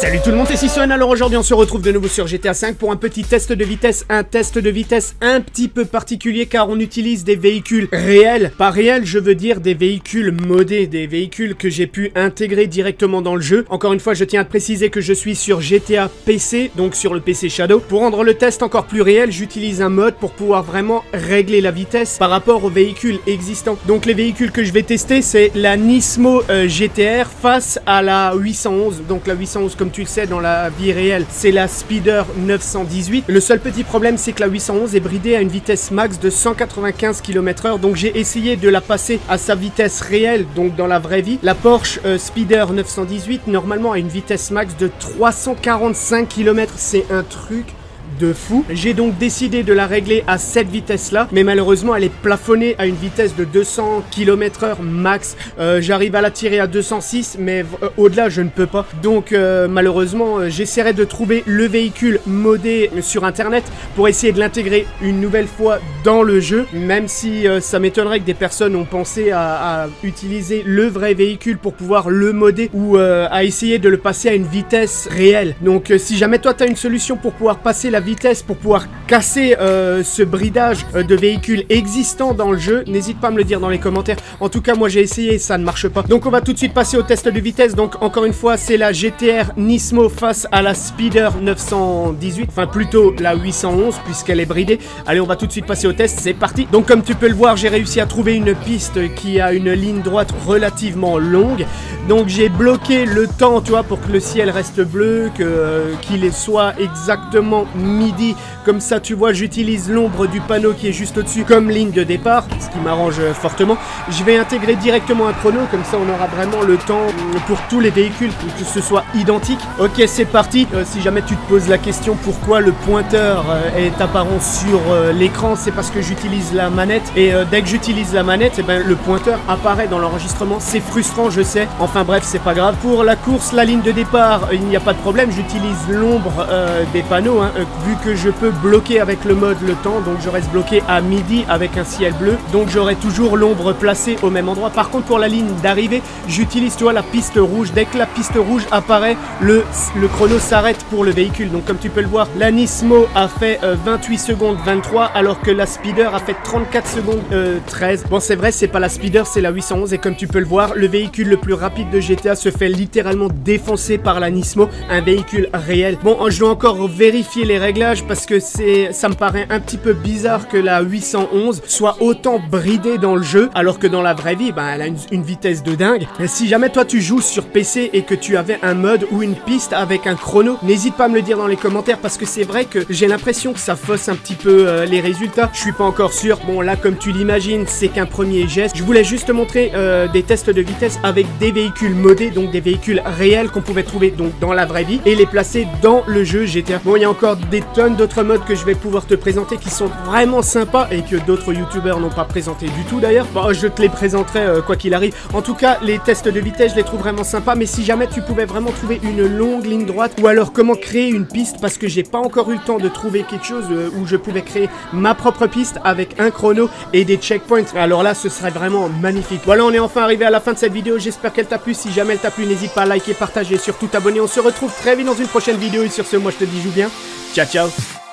Salut tout le monde, c'est Sisson. Alors aujourd'hui, on se retrouve de nouveau sur GTA 5 pour un petit test de vitesse. Un test de vitesse un petit peu particulier car on utilise des véhicules réels. Pas réels, je veux dire des véhicules modés, des véhicules que j'ai pu intégrer directement dans le jeu. Encore une fois, je tiens à préciser que je suis sur GTA PC, donc sur le PC Shadow. Pour rendre le test encore plus réel, j'utilise un mode pour pouvoir vraiment régler la vitesse par rapport aux véhicules existants. Donc les véhicules que je vais tester, c'est la Nismo euh, GTR face à la 811. Donc la 811 comme tu le sais dans la vie réelle, c'est la Speeder 918. Le seul petit problème, c'est que la 811 est bridée à une vitesse max de 195 km/h. Donc j'ai essayé de la passer à sa vitesse réelle, donc dans la vraie vie. La Porsche euh, Speeder 918, normalement, a une vitesse max de 345 km. C'est un truc de fou. J'ai donc décidé de la régler à cette vitesse-là, mais malheureusement, elle est plafonnée à une vitesse de 200 km h max. Euh, j'arrive à la tirer à 206, mais euh, au-delà, je ne peux pas. Donc, euh, malheureusement, j'essaierai de trouver le véhicule modé sur Internet pour essayer de l'intégrer une nouvelle fois dans le jeu, même si ça m'étonnerait que des personnes ont pensé à, utiliser le vrai véhicule pour pouvoir le modder ou à essayer de le passer à une vitesse réelle. Donc, si jamais toi, tu as une solution pour pouvoir passer la vitesse pour pouvoir casser euh, ce bridage euh, de véhicules existants dans le jeu, n'hésite pas à me le dire dans les commentaires. En tout cas, moi j'ai essayé ça ne marche pas. Donc on va tout de suite passer au test de vitesse. Donc encore une fois, c'est la GTR Nismo face à la Speeder 918, enfin plutôt la 811 puisqu'elle est bridée. Allez, on va tout de suite passer au test, c'est parti. Donc comme tu peux le voir, j'ai réussi à trouver une piste qui a une ligne droite relativement longue. Donc j'ai bloqué le temps, tu vois, pour que le ciel reste bleu, euh, qu'il soit exactement midi. Comme ça, tu vois, j'utilise l'ombre du panneau qui est juste au-dessus comme ligne de départ, ce qui m'arrange fortement. Je vais intégrer directement un chrono, comme ça on aura vraiment le temps pour tous les véhicules, que ce soit identique. Ok, c'est parti. Euh, si jamais tu te poses la question pourquoi le pointeur euh, est apparent sur euh, l'écran, c'est parce que j'utilise la manette. Et dès que j'utilise la manette, eh ben, le pointeur apparaît dans l'enregistrement. C'est frustrant, je sais. Enfin bref, c'est pas grave. Pour la course, la ligne de départ, il n'y a pas de problème. J'utilise l'ombre des panneaux, hein, vu que je peux bloquer avec le mode le temps, donc je reste bloqué à midi avec un ciel bleu, donc j'aurai toujours l'ombre placée au même endroit. Par contre pour la ligne d'arrivée, j'utilise tu la piste rouge. Dès que la piste rouge apparaît, le, le chrono s'arrête pour le véhicule. Donc comme tu peux le voir, la Nismo a fait 28 euh, secondes 23 alors que la Speeder a fait 34 secondes 13. Euh, bon c'est vrai, c'est pas la Speeder, c'est la 811 et comme tu peux le voir, le véhicule le plus rapide de GTA se fait littéralement défoncer par la Nismo, un véhicule réel. Bon, je dois encore vérifier les parce que c'est, ça me paraît un petit peu bizarre que la 811 soit autant bridée dans le jeu alors que dans la vraie vie, bah, elle a une, vitesse de dingue. si jamais toi tu joues sur PC et que tu avais un mode ou une piste avec un chrono, n'hésite pas à me le dire dans les commentaires parce que c'est vrai que j'ai l'impression que ça fausse un petit peu euh, les résultats. Je suis pas encore sûr. Bon là comme tu l'imagines, c'est qu'un premier geste. Je voulais juste te montrer euh, des tests de vitesse avec des véhicules modés, donc des véhicules réels qu'on pouvait trouver donc dans la vraie vie et les placer dans le jeu GTA. Bon, il y a encore des tonnes d'autres modes que je vais pouvoir te présenter qui sont vraiment sympas et que d'autres youtubeurs n'ont pas présenté du tout d'ailleurs. Bon, je te les présenterai euh, quoi qu'il arrive. En tout cas, les tests de vitesse, je les trouve vraiment sympas. Mais si jamais tu pouvais vraiment trouver une longue ligne droite ou alors comment créer une piste parce que j'ai pas encore eu le temps de trouver quelque chose euh, où je pouvais créer ma propre piste avec un chrono et des checkpoints. Alors là, ce serait vraiment magnifique. Voilà, on est enfin arrivé à la fin de cette vidéo. J'espère qu'elle t'a plu. Si jamais elle t'a plu, n'hésite pas à liker, partager et surtout t'abonner. On se retrouve très vite dans une prochaine vidéo et sur ce, moi je te dis joue bien. Ciao, ciao.